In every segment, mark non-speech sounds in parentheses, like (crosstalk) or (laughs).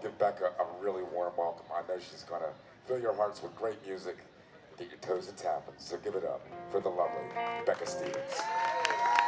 to give Becca a really warm welcome. I know she's going to fill your hearts with great music, get your toes a tapping. So give it up for the lovely Becca Stevens.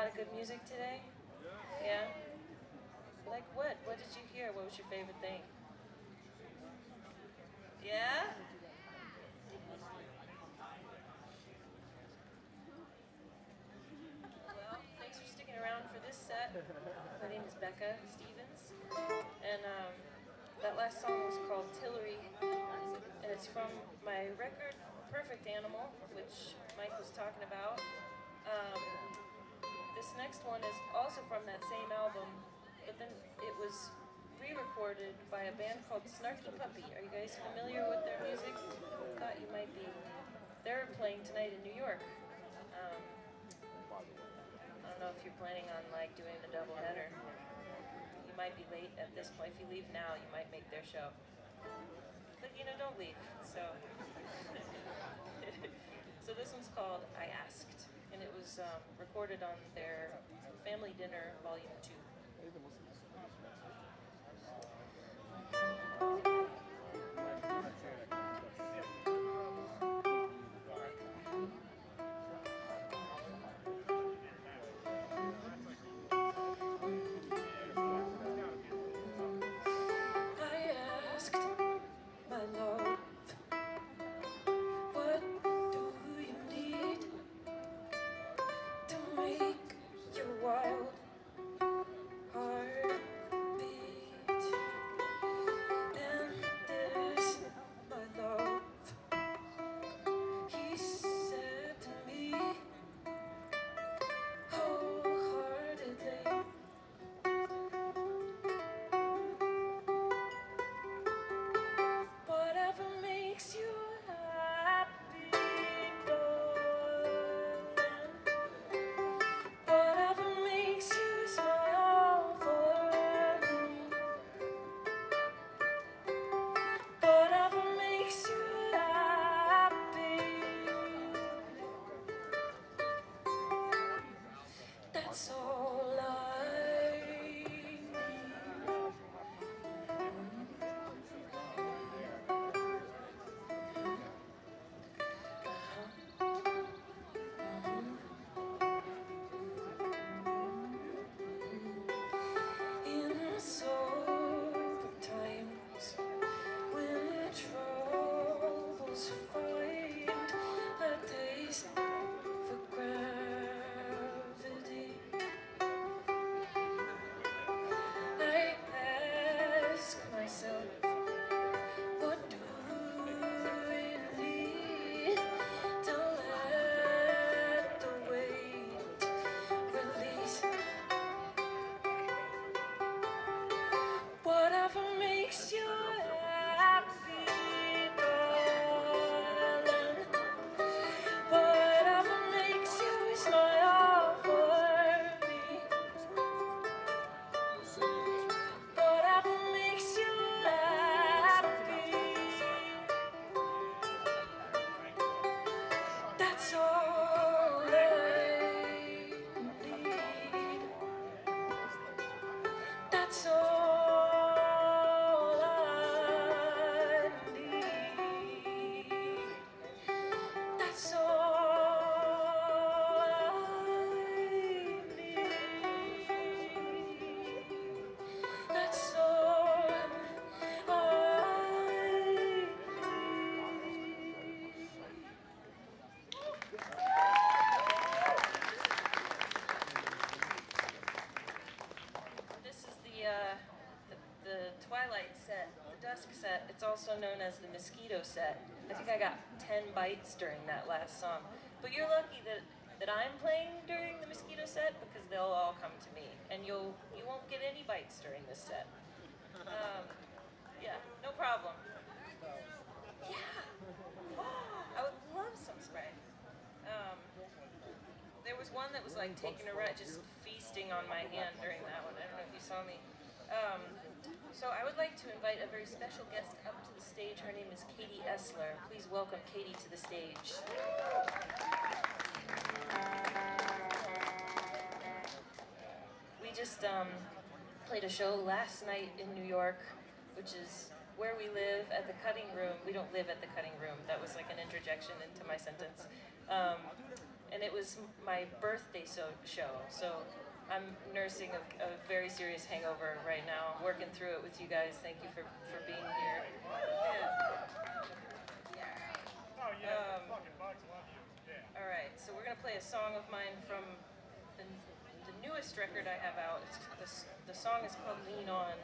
Lot of good music today? Yeah? Like what? What did you hear? What was your favorite thing? Yeah? Well, thanks for sticking around for this set. My name is Becca Stevens, and um, that last song was called Tillery, and it's from my record Perfect Animal, which Mike was talking about. Um, this next one is also from that same album, but then it was re-recorded by a band called Snarky Puppy. Are you guys familiar with their music? I thought you might be. They're playing tonight in New York. Um, I don't know if you're planning on like doing the double header. You might be late at this point. If you leave now, you might make their show. But you know, don't leave. So, (laughs) so this one's called "I Asked," and it was um, recorded on their Family Dinner Volume 2. I got 10 bites during that last song. But you're lucky that, that I'm playing during the Mosquito set because they'll all come to me. And you'll, you won't get any bites during this set. Um, yeah, no problem. Yeah. (gasps) I would love some spray. Um, there was one that was like taking a ride, just feasting on my hand during that one. I don't know if you saw me. Um, so I would like to invite a very special guest up to the stage. Her name is Katie Essler. Please welcome Katie to the stage. We just um, played a show last night in New York, which is where we live at the cutting room. We don't live at the cutting room. That was like an interjection into my sentence. Um, and it was my birthday so, show. So I'm nursing a, a, very serious hangover right now. I'm working through it with you guys. Thank you for, for being here. Yeah. Um, all right, so we're gonna play a song of mine from the, the newest record I have out. It's, the, the song is called Lean On,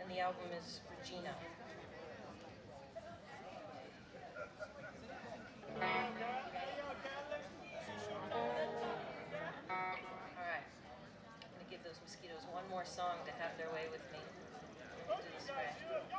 and the album is Regina. More song to have their way with me. When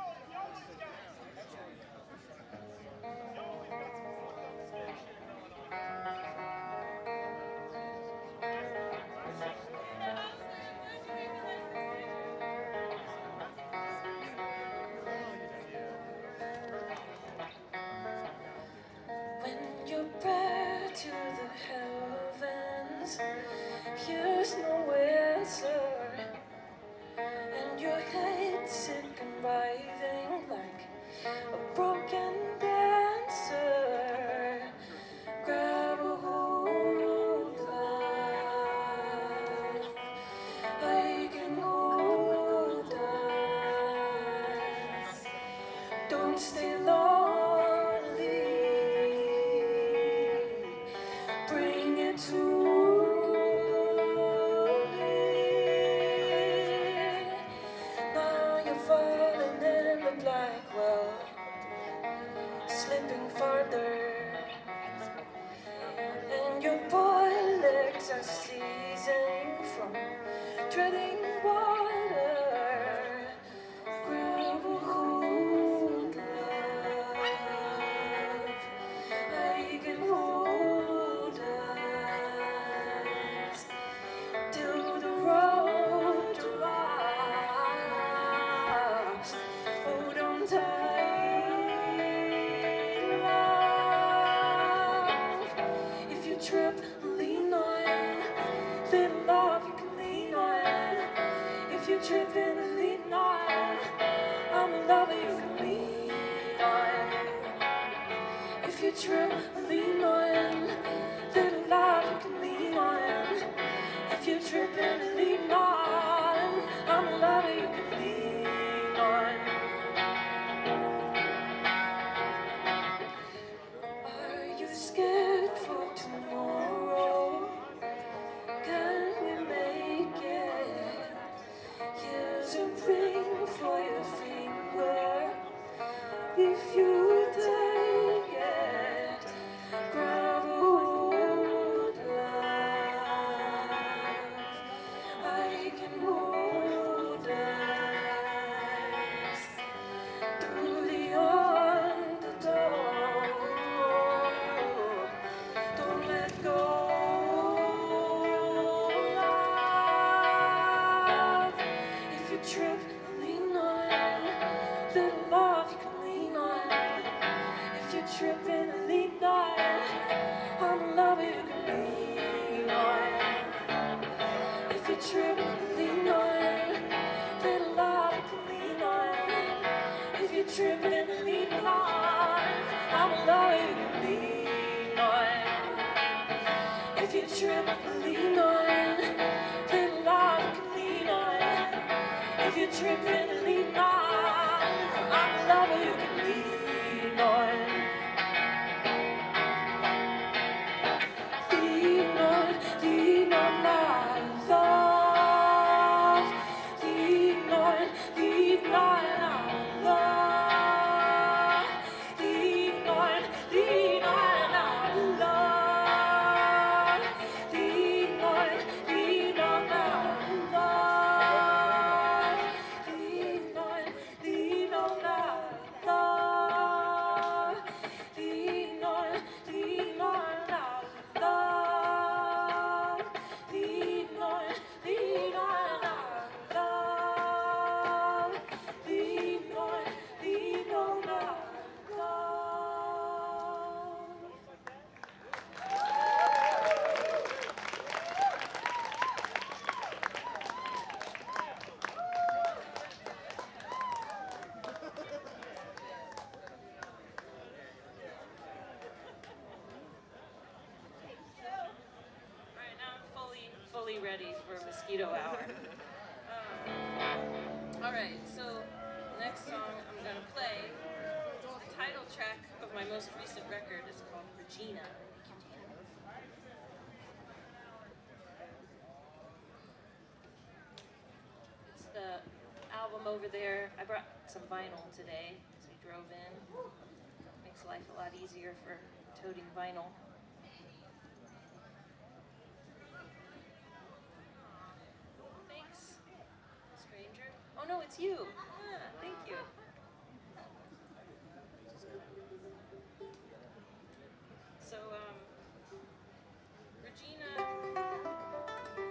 fully ready for mosquito hour. Um, all right, so next song I'm gonna play the title track of my most recent record. is called Regina. It's the album over there. I brought some vinyl today as we drove in. Makes life a lot easier for toting vinyl. you. Thank you. So, um, Regina,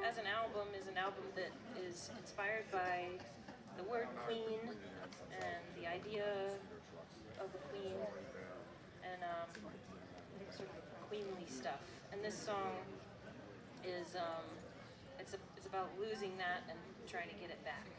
as an album, is an album that is inspired by the word queen and the idea of a queen and um, sort of queenly stuff. And this song is, um, it's, a, it's about losing that and trying to get it back.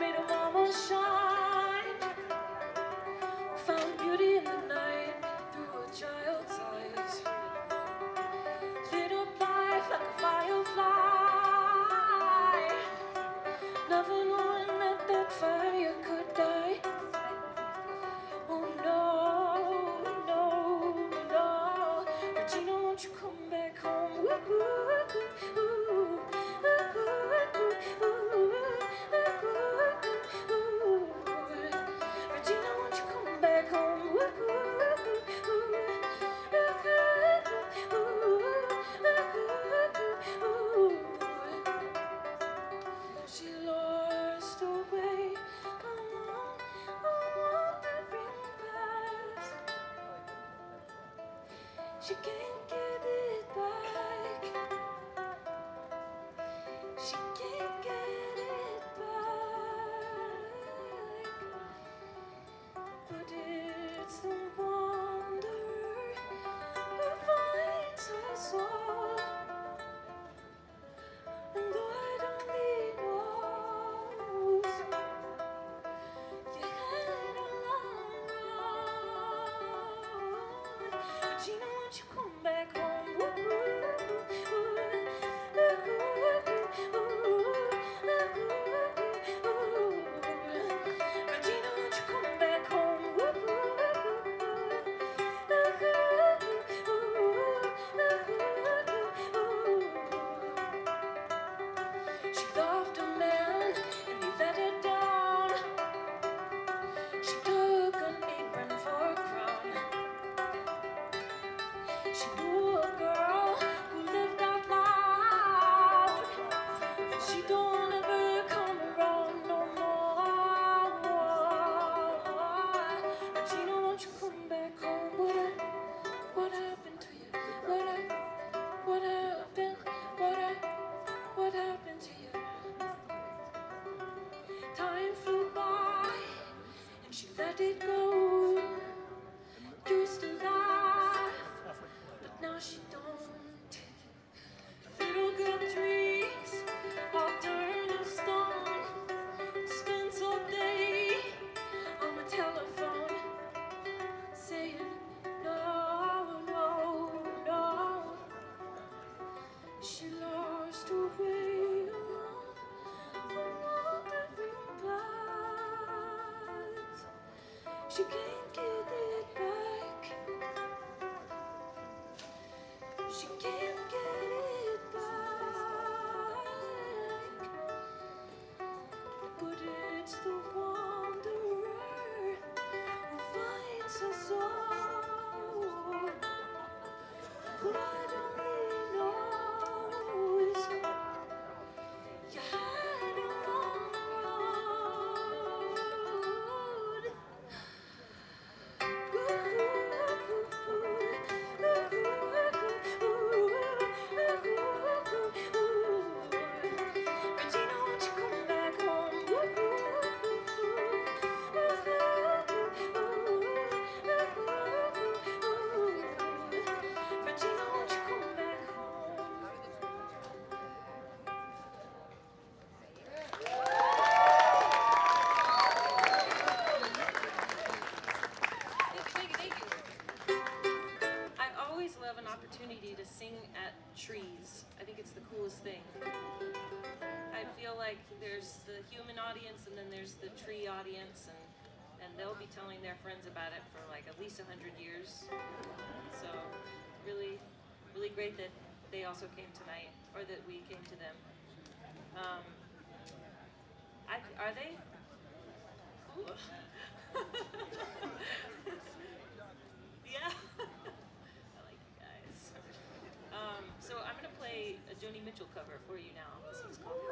made a mama shine. did go chicken? an opportunity to sing at trees. I think it's the coolest thing. I feel like there's the human audience and then there's the tree audience and and they'll be telling their friends about it for like at least 100 years. So really, really great that they also came tonight or that we came to them. Um, I, are they? (laughs) Mitchell cover for you now. This one's called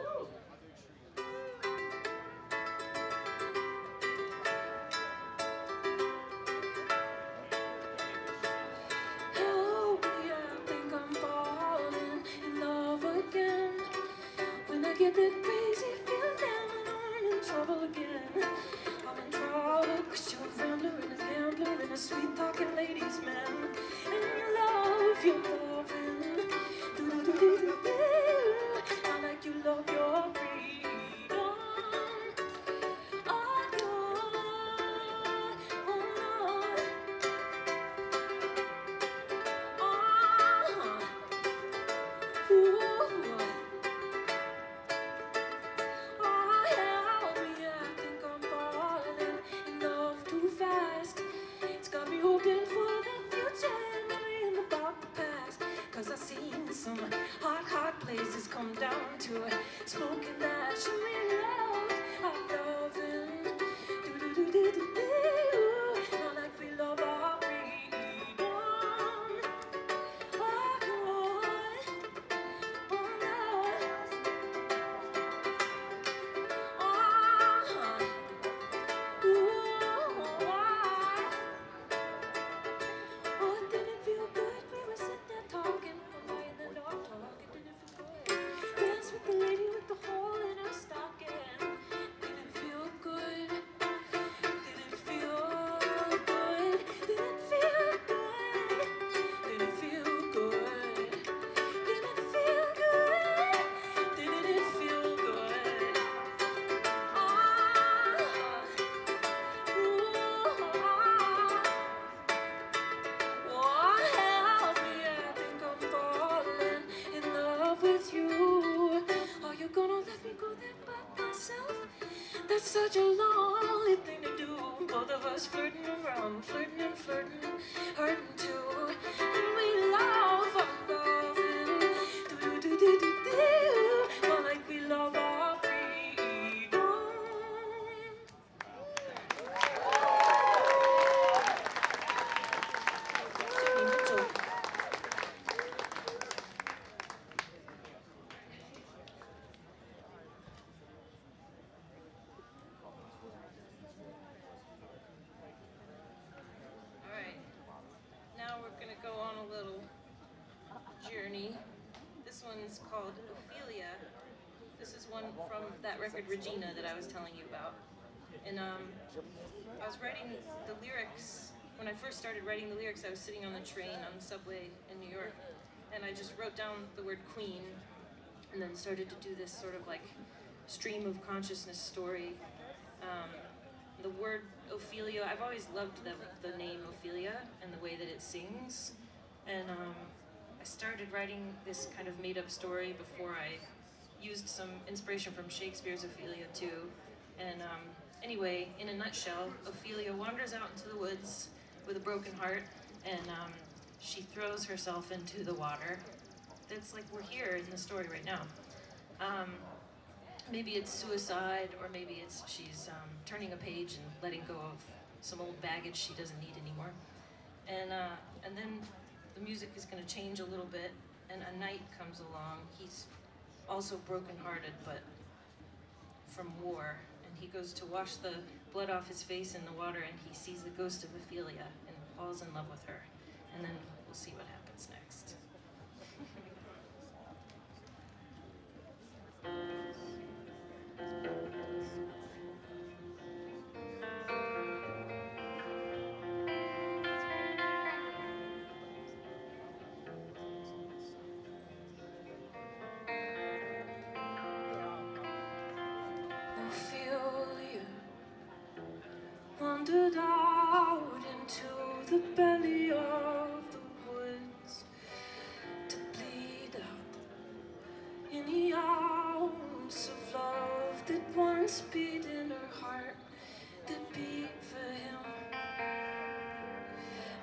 Us flirting around, flirting and flirting, hurting too. Started writing the lyrics. I was sitting on the train on the subway in New York, and I just wrote down the word Queen, and then started to do this sort of like stream of consciousness story. Um, the word Ophelia, I've always loved the, the name Ophelia and the way that it sings. And um, I started writing this kind of made up story before I used some inspiration from Shakespeare's Ophelia too. And um, anyway, in a nutshell, Ophelia wanders out into the woods with a broken heart and um, she throws herself into the water. That's like we're here in the story right now. Um, maybe it's suicide, or maybe it's she's um, turning a page and letting go of some old baggage she doesn't need anymore. And uh, and then the music is going to change a little bit, and a knight comes along. He's also brokenhearted, but from war, and he goes to wash the blood off his face in the water, and he sees the ghost of Ophelia and falls in love with her. And then we'll see what happens beat in her heart that beat for him.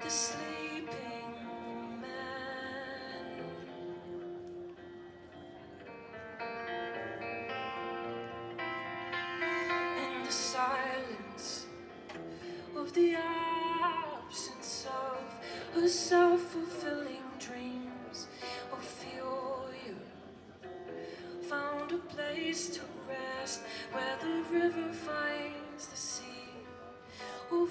The sleeping man. In the silence of the absence of her self-fulfilling dreams, or feel you found a place to rest where the river finds the sea. Oh,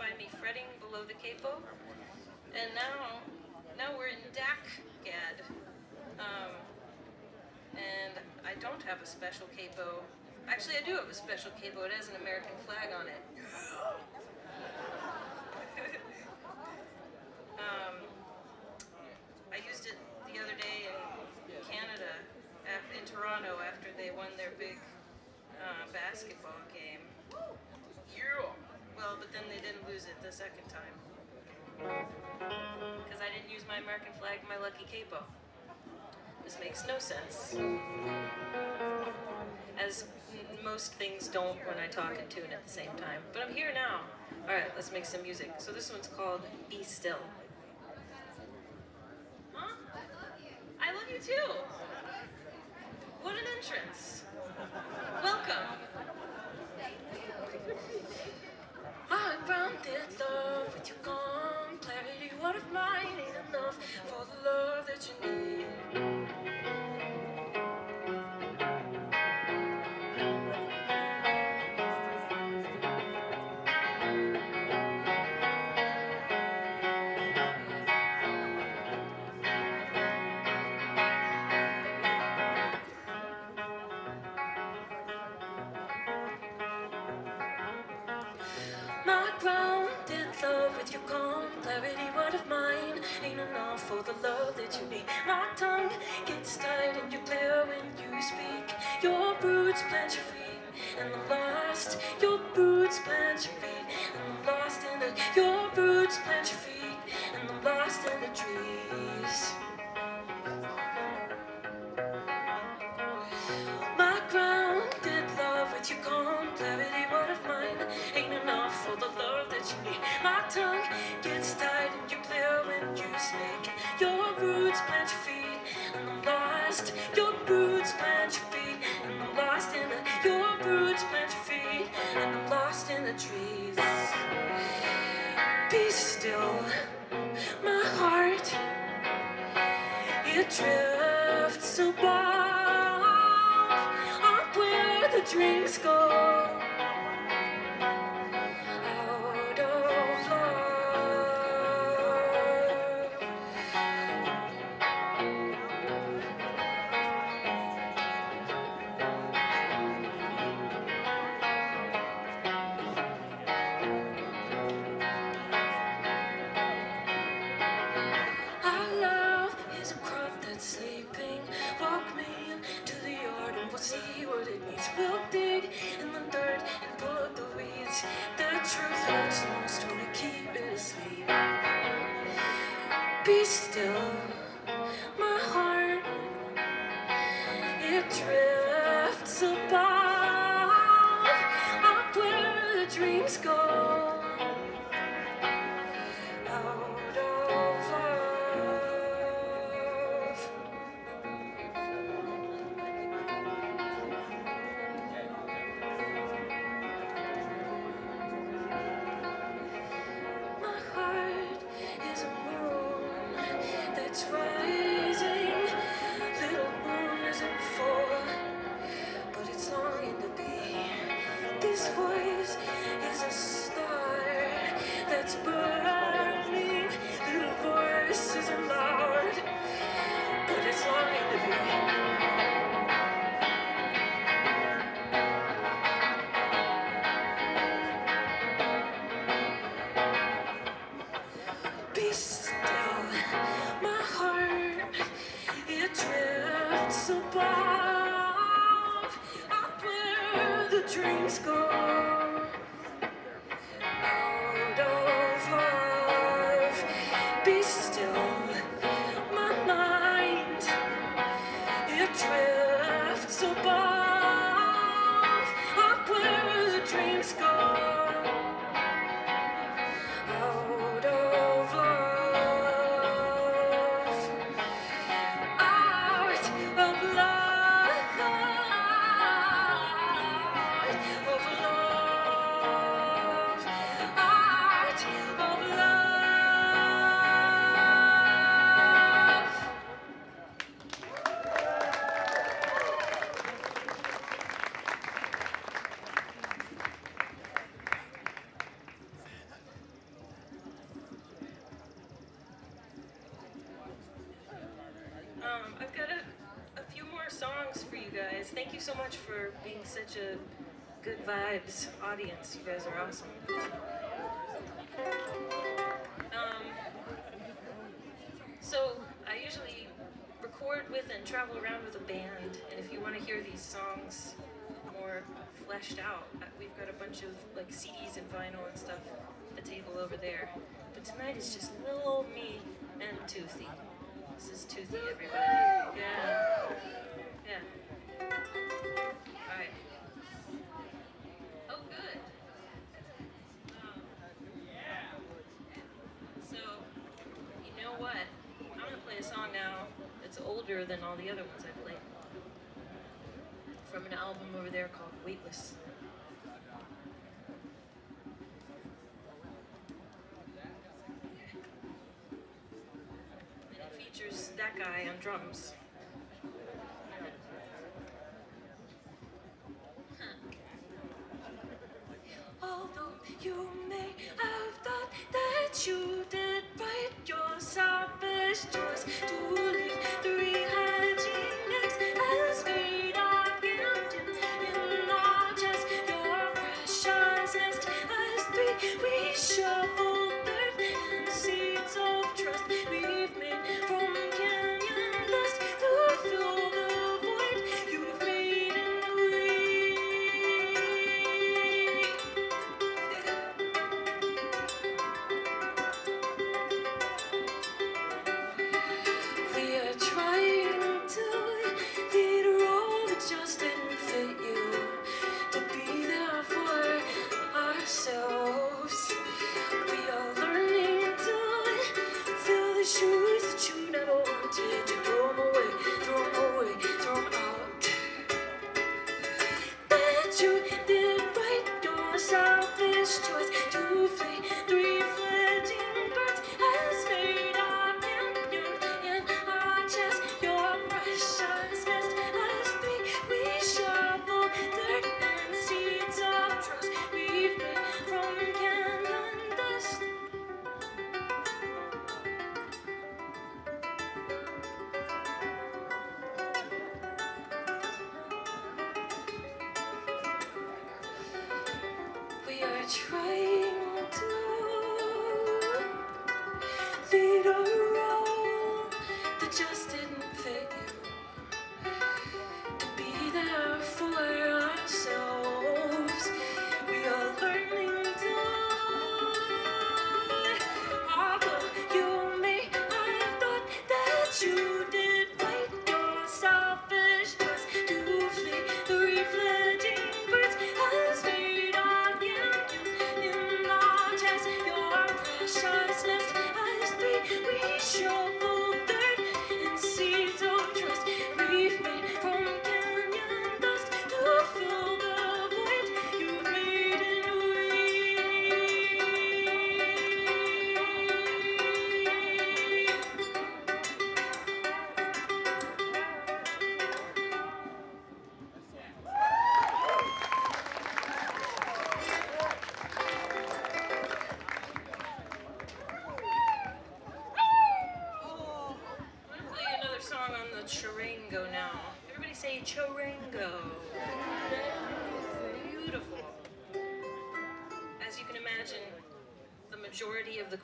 by me fretting below the capo. And now, now we're in DADGAD. Um, and I don't have a special capo. Actually, I do have a special capo. It has an American flag on it. (laughs) um, I used it the other day in Canada, in Toronto, after they won their big uh, basketball game. Well, but then they didn't lose it the second time. Because I didn't use my American flag, my lucky capo. This makes no sense. As most things don't when I talk and tune at the same time. But I'm here now. Alright, let's make some music. So this one's called Be Still. Huh? I love you too. What an entrance. Welcome. I grounded love with your clarity. What if mine ain't enough for the love that you need? It drifts above up where the dreams go. such a good vibes audience. You guys are awesome. Um, so I usually record with and travel around with a band, and if you want to hear these songs more fleshed out, uh, we've got a bunch of like CDs and vinyl and stuff the table over there. But tonight it's just little old me and Toothy. This is Toothy, everybody. Yeah. Yeah than all the other ones I played. From an album over there called Weightless. And it features that guy on drums. you may have thought that you did right your selfish true.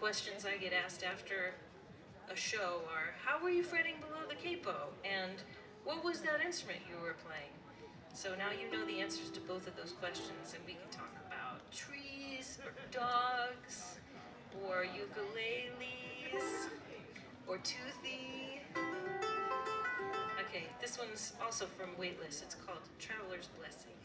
questions I get asked after a show are, how were you fretting below the capo? And what was that instrument you were playing? So now you know the answers to both of those questions and we can talk about trees or dogs or ukuleles or toothy. Okay, this one's also from Weightless. It's called Traveler's Blessing.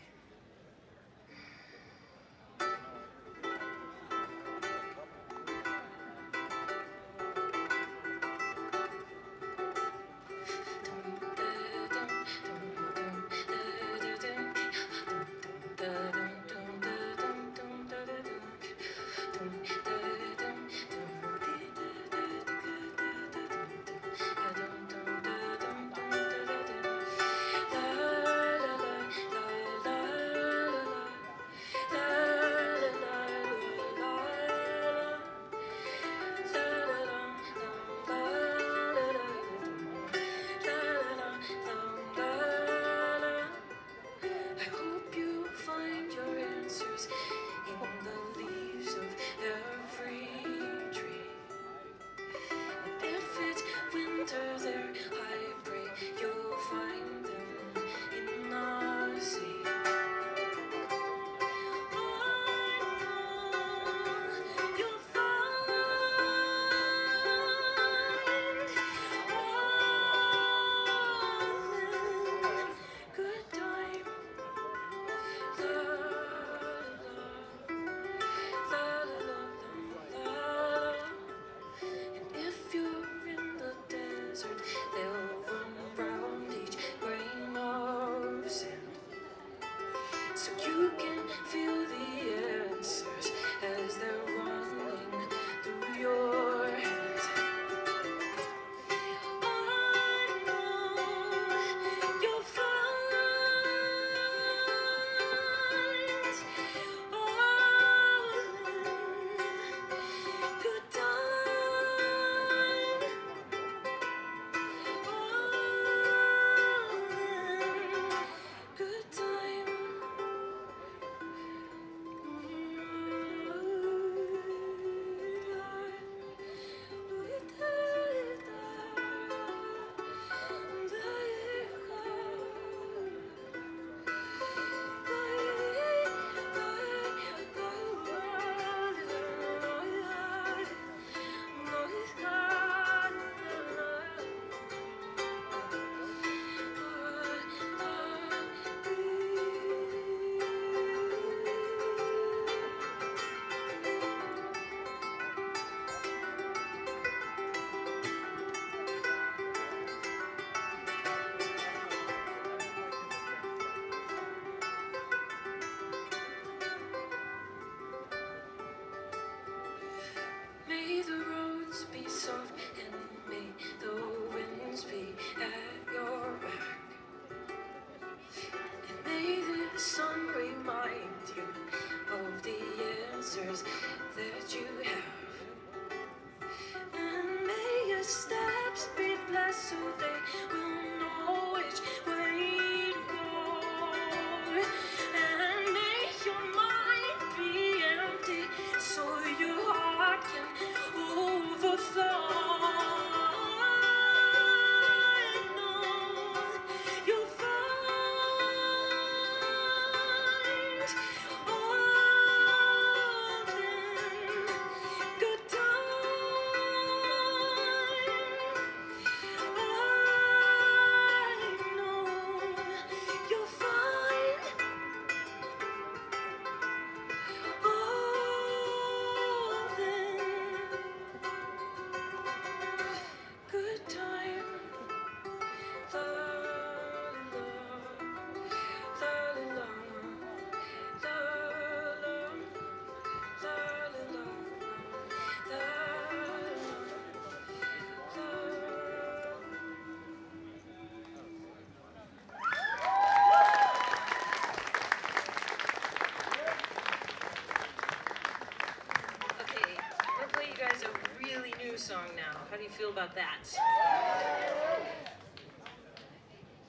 Do you feel about that?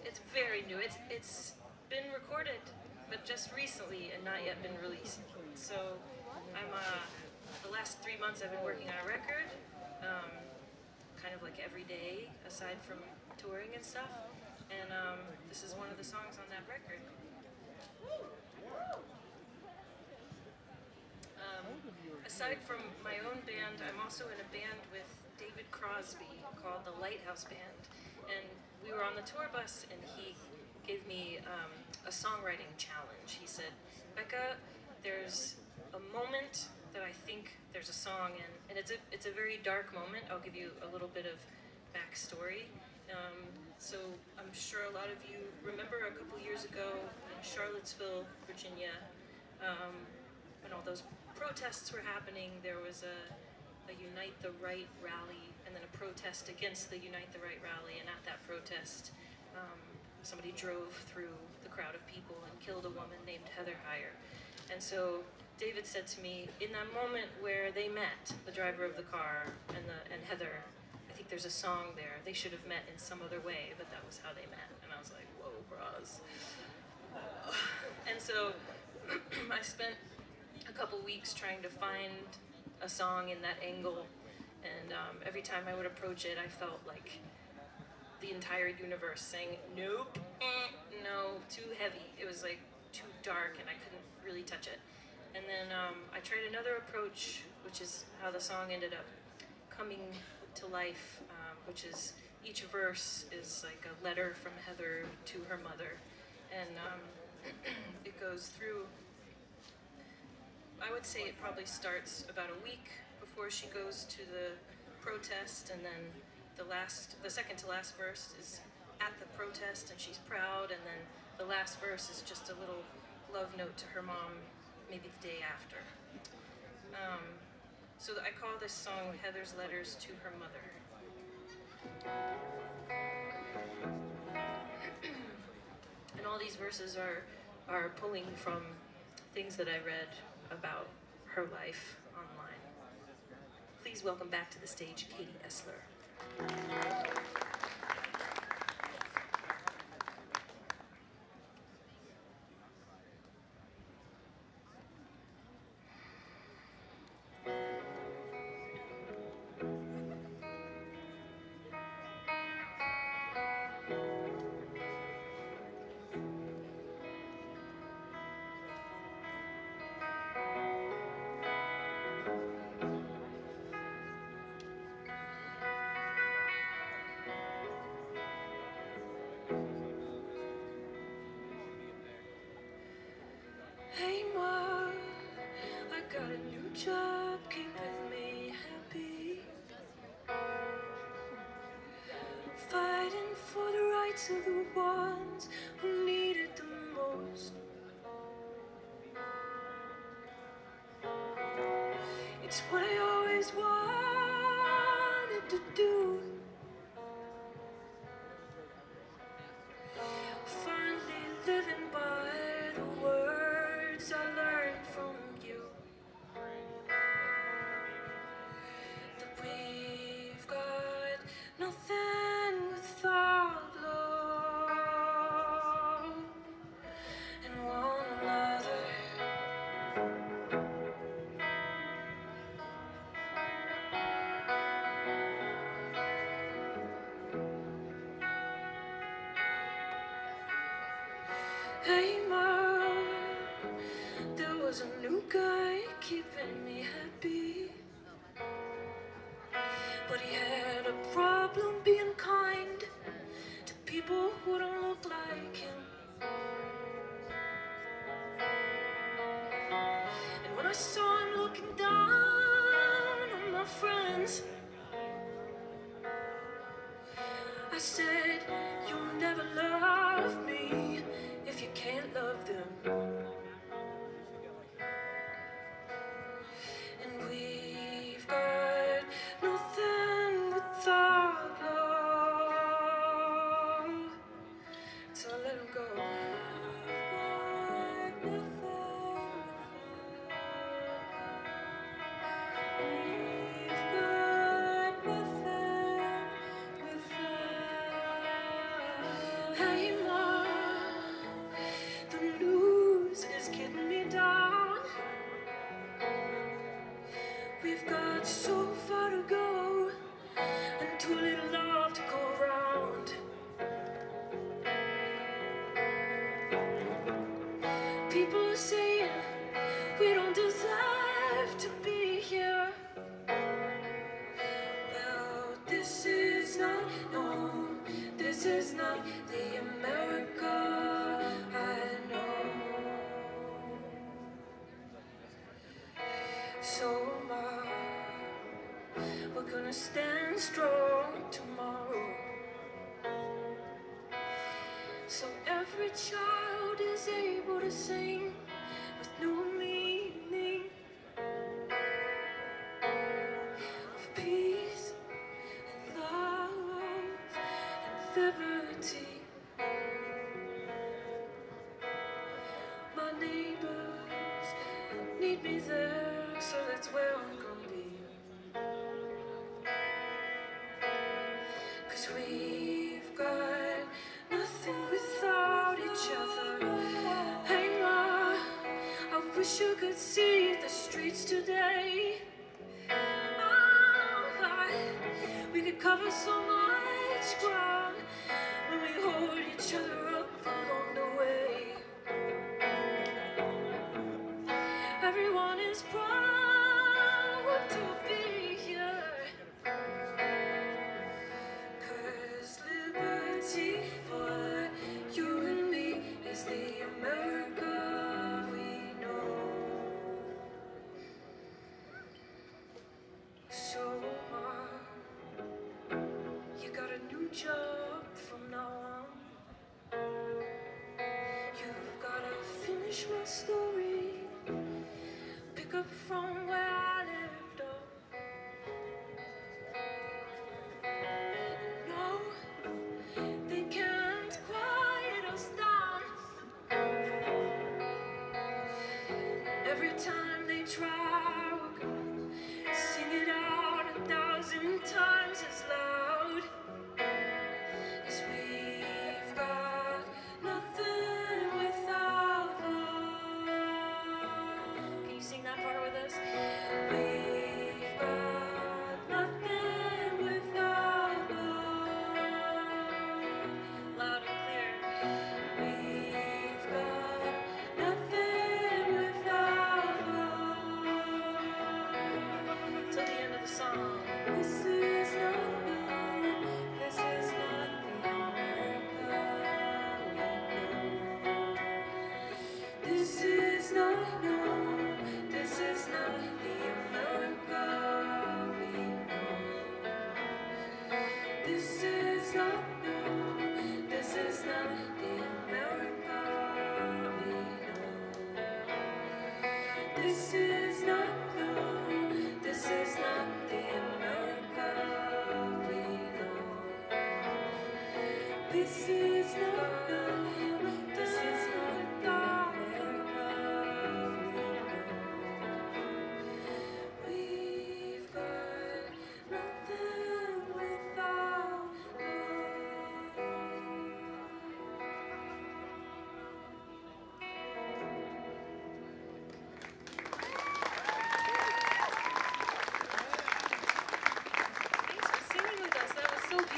It's very new. It's it's been recorded, but just recently and not yet been released. So I'm uh the last three months I've been working on a record, um, kind of like every day aside from touring and stuff. And um, this is one of the songs on that record. Um, aside from my own band, I'm also in a band with David Crosby called the Lighthouse Band. And we were on the tour bus, and he gave me um, a songwriting challenge. He said, Becca, there's a moment that I think there's a song in, and it's a, it's a very dark moment. I'll give you a little bit of backstory. Um, so I'm sure a lot of you remember a couple years ago in Charlottesville, Virginia, um, when all those protests were happening, there was a, a Unite the Right rally and then a protest against the Unite the Right rally. And at that protest, um, somebody drove through the crowd of people and killed a woman named Heather Heyer. And so David said to me, in that moment where they met, the driver of the car and, the, and Heather, I think there's a song there. They should have met in some other way, but that was how they met. And I was like, whoa, bras. (sighs) And so (clears throat) I spent a couple weeks trying to find a song in that angle. And um, every time I would approach it, I felt like the entire universe saying, nope, eh, no, too heavy. It was like too dark and I couldn't really touch it. And then um, I tried another approach, which is how the song ended up coming to life, um, which is each verse is like a letter from Heather to her mother. And um, (clears throat) it goes through, I would say it probably starts about a week before she goes to the protest, and then the last, the second to last verse is at the protest, and she's proud, and then the last verse is just a little love note to her mom, maybe the day after. Um, so I call this song Heather's Letters to Her Mother. (clears throat) and all these verses are, are pulling from things that I read about her life. Please welcome back to the stage Katie Essler. Hey Ma, I got a new job keeping me happy. Fighting for the rights of the ones who need it the most. It's what I always wanted to do. Hey ma, there was a new guy keeping me happy. But he had a problem being kind to people who don't look like him. And when I saw him looking down on my friends, I said, You'll never love could cover so much from is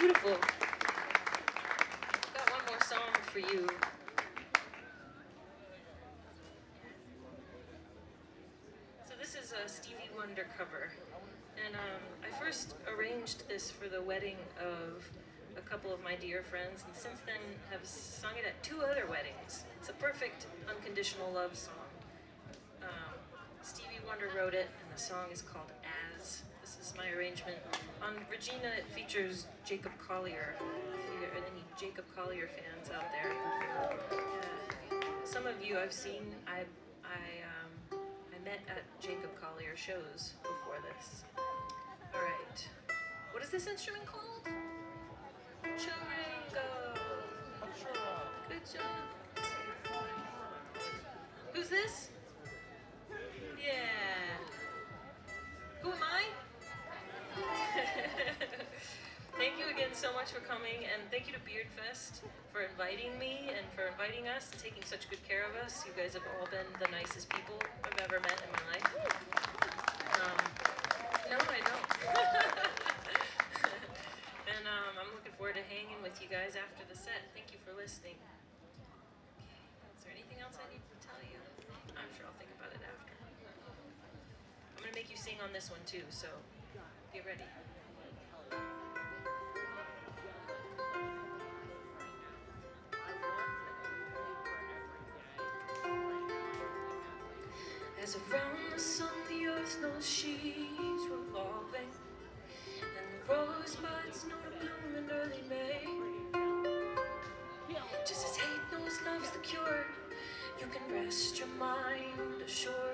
beautiful. Got one more song for you. So this is a Stevie Wonder cover, and um, I first arranged this for the wedding of a couple of my dear friends, and since then have sung it at two other weddings. It's a perfect unconditional love song. Um, Stevie Wonder wrote it, and the song is called As. This is my arrangement. On Regina, it features Jacob Collier. If you are any Jacob Collier fans out there, uh, some of you I've seen. I I um, I met at Jacob Collier shows before this. All right, what is this instrument called? Charango. Good job. Who's this? And thank you to Beardfest for inviting me and for inviting us and taking such good care of us. You guys have all been the nicest people I've ever met in my life. Um, no, I don't. (laughs) and um, I'm looking forward to hanging with you guys after the set. Thank you for listening. Okay. Is there anything else I need to tell you? I'm sure I'll think about it after. I'm going to make you sing on this one too, so get ready. Buds bloom in early May. Just as hate knows love's the cure, you can rest your mind assured.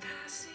past.